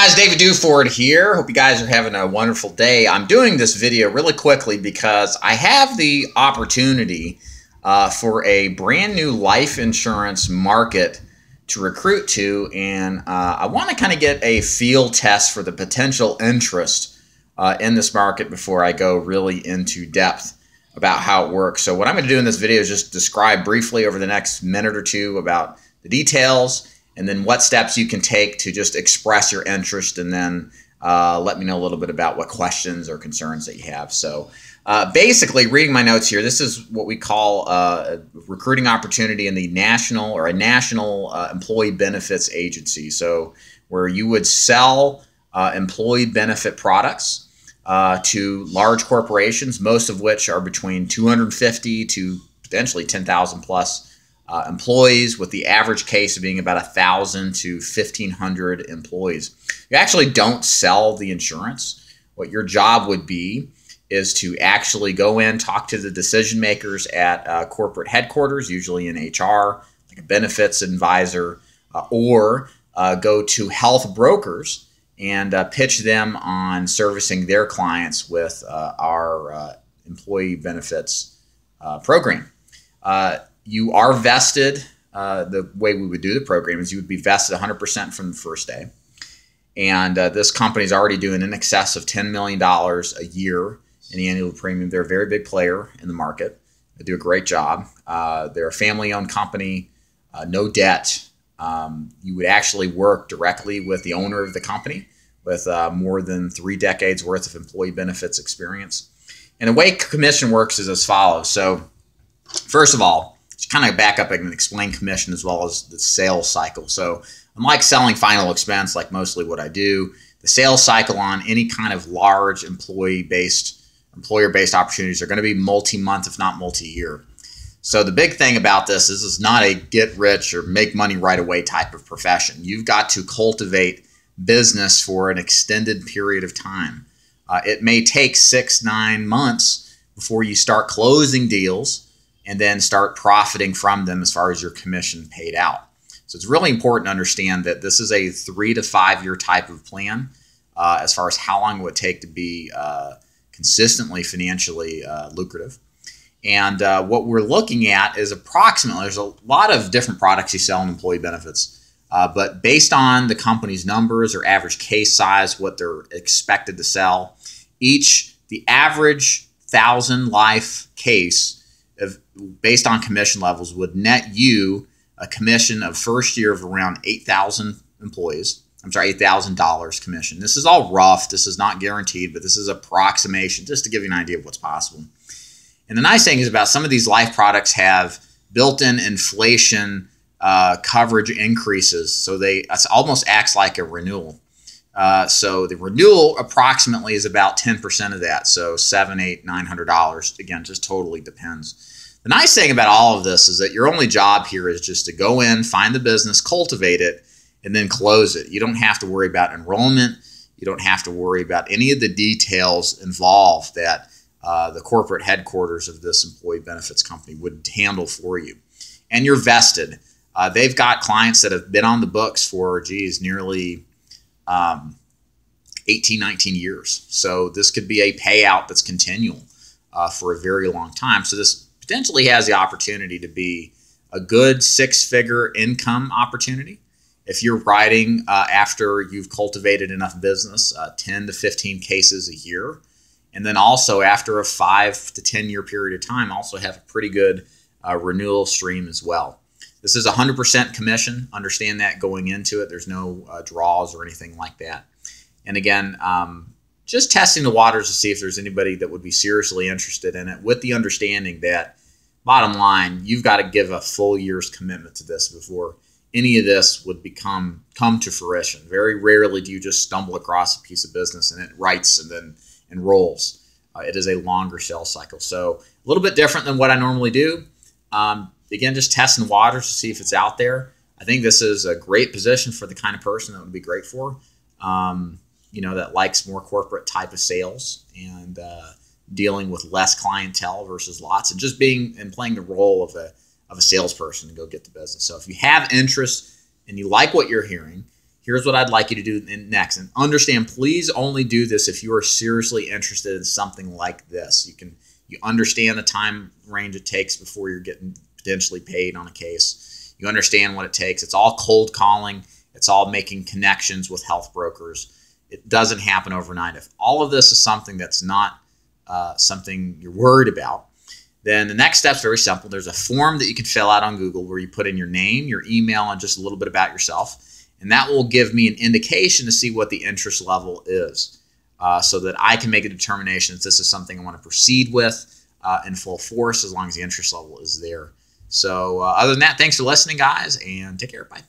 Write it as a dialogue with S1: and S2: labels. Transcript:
S1: guys, David Duford here. Hope you guys are having a wonderful day. I'm doing this video really quickly because I have the opportunity uh, for a brand new life insurance market to recruit to, and uh, I want to kind of get a field test for the potential interest uh, in this market before I go really into depth about how it works. So what I'm going to do in this video is just describe briefly over the next minute or two about the details and then what steps you can take to just express your interest and then uh, let me know a little bit about what questions or concerns that you have. So uh, basically, reading my notes here, this is what we call uh, a recruiting opportunity in the national or a national uh, employee benefits agency. So where you would sell uh, employee benefit products uh, to large corporations, most of which are between 250 to potentially 10,000 plus uh, employees, with the average case being about a thousand to 1,500 employees. You actually don't sell the insurance. What your job would be is to actually go in, talk to the decision makers at uh, corporate headquarters, usually in HR, like a benefits advisor, uh, or uh, go to health brokers and uh, pitch them on servicing their clients with uh, our uh, employee benefits program you are vested. Uh, the way we would do the program is you would be vested 100% from the first day. And uh, this company is already doing in excess of $10 million a year in the annual premium. They're a very big player in the market. They do a great job. Uh, they're a family owned company, uh, no debt. Um, you would actually work directly with the owner of the company with uh, more than three decades worth of employee benefits experience. And the way commission works is as follows. So, first of all, kind of back up and explain commission as well as the sales cycle. So unlike selling final expense, like mostly what I do, the sales cycle on any kind of large employee based, employer based opportunities are going to be multi month, if not multi year. So the big thing about this is it's not a get rich or make money right away type of profession. You've got to cultivate business for an extended period of time. Uh, it may take six, nine months before you start closing deals and then start profiting from them as far as your commission paid out. So it's really important to understand that this is a three to five year type of plan uh, as far as how long it would take to be uh, consistently financially uh, lucrative. And uh, what we're looking at is approximately, there's a lot of different products you sell in employee benefits. Uh, but based on the company's numbers or average case size, what they're expected to sell, each, the average thousand life case of, based on commission levels would net you a commission of first year of around 8,000 employees. I'm sorry, $8,000 commission. This is all rough. This is not guaranteed, but this is approximation just to give you an idea of what's possible. And the nice thing is about some of these life products have built-in inflation uh, coverage increases. So they it almost acts like a renewal. Uh, so the renewal approximately is about 10% of that. So seven, eight, nine hundred dollars. Again, just totally depends. The nice thing about all of this is that your only job here is just to go in, find the business, cultivate it, and then close it. You don't have to worry about enrollment. You don't have to worry about any of the details involved that uh, the corporate headquarters of this employee benefits company would handle for you. And you're vested. Uh, they've got clients that have been on the books for, geez, nearly um, 18, 19 years. So this could be a payout that's continual uh, for a very long time. So this potentially has the opportunity to be a good six figure income opportunity. If you're writing uh, after you've cultivated enough business, uh, 10 to 15 cases a year. And then also after a five to 10 year period of time, also have a pretty good uh, renewal stream as well. This is 100% commission. Understand that going into it. There's no uh, draws or anything like that. And again, um, just testing the waters to see if there's anybody that would be seriously interested in it with the understanding that bottom line, you've got to give a full year's commitment to this before any of this would become come to fruition. Very rarely do you just stumble across a piece of business and it writes and then enrolls. Uh, it is a longer sales cycle, so a little bit different than what I normally do. Um, again, just testing waters to see if it's out there. I think this is a great position for the kind of person that would be great for. Um, you know, that likes more corporate type of sales and uh, dealing with less clientele versus lots and just being and playing the role of a, of a salesperson to go get the business. So if you have interest and you like what you're hearing, here's what I'd like you to do next. And understand, please only do this if you are seriously interested in something like this. You can you understand the time range it takes before you're getting potentially paid on a case. You understand what it takes. It's all cold calling. It's all making connections with health brokers. It doesn't happen overnight. If all of this is something that's not uh, something you're worried about, then the next step is very simple. There's a form that you can fill out on Google where you put in your name, your email, and just a little bit about yourself. And that will give me an indication to see what the interest level is uh, so that I can make a determination if this is something I want to proceed with uh, in full force as long as the interest level is there. So, uh, other than that, thanks for listening, guys, and take care. Bye.